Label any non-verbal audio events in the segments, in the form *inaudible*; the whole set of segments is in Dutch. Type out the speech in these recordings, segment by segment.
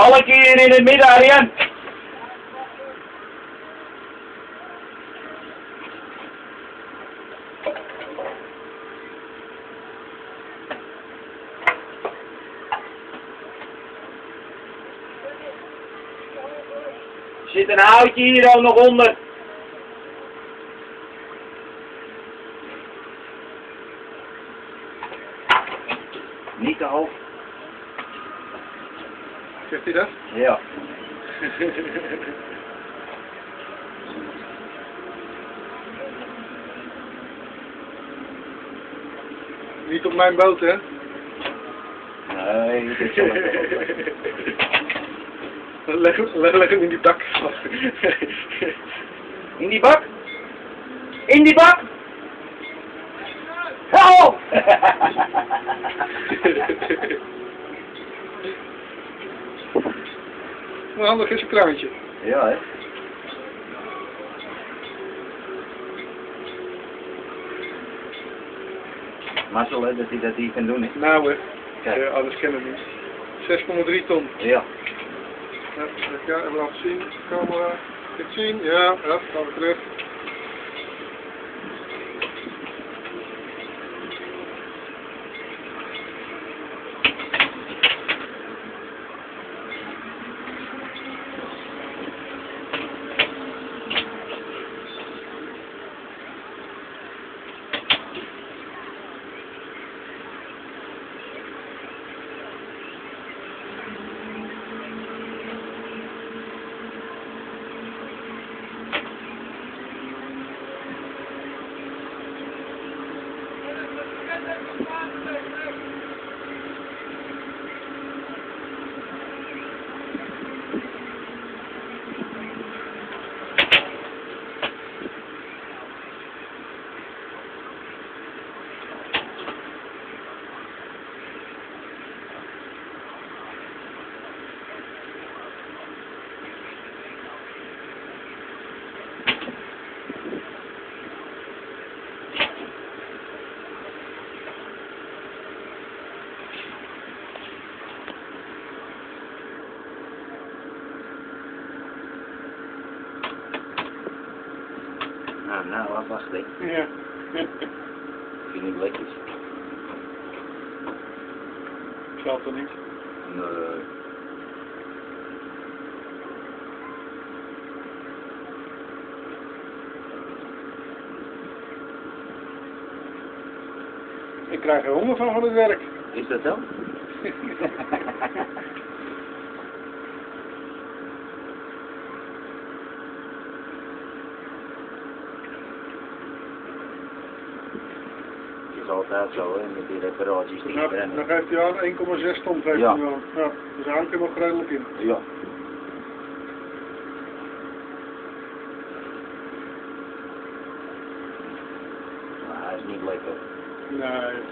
Balkje hier in het midden, Arjen. Zit een houtje hier ook nog onder. Niet te. Zegt hij dat? Ja. *laughs* Niet op mijn boot, hè? Nee, dit is wel leg, hem- leg, leg hem in die bak. *laughs* In die bak? In die bak? Help! *laughs* Maar handig is een kraantje. ja, hè? Mazzel, hè, dat hij dat hier kan doen, hè? Nou, hè. Kijk. Ja, anders kennen we niet. 6,3 ton. Ja. Ja, ja, even laten zien. Camera. Dit zien? Ja, ja, gaan we terug. Nou, hè. Ja. Vind ik lekker. Geldt er niet. Nee. Ik krijg er honger van van het werk. Is dat zo? *laughs* altijd zo, hè, met die reparaties die gebrennen. dan geeft hij aan 1,6 ton geeft Ja. hij aan. Ja, dus er nog redelijk in. Ja. Maar hij is niet lekker. Nee.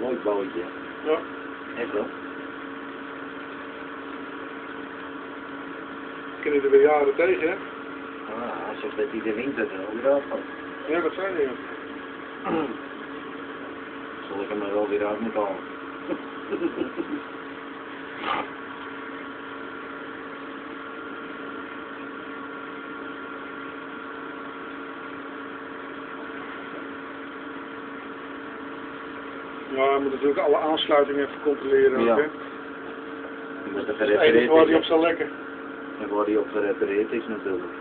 Mooi bootje. Ja. Echt wel. Kunnen er weer jaren tegen, hè? Ah, alsof dat hij de winter er weer afvalt. Ja, dat zijn die. Zal ik hem er wel weer uit moeten halen. *laughs* Ja, je moet natuurlijk alle aansluitingen even controleren. Ja. ook, hè? Je moet er Dat is het enige waar die op zal lekker. En waar die op gerepareerd is natuurlijk.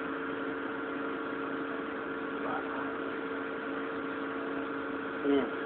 Ja.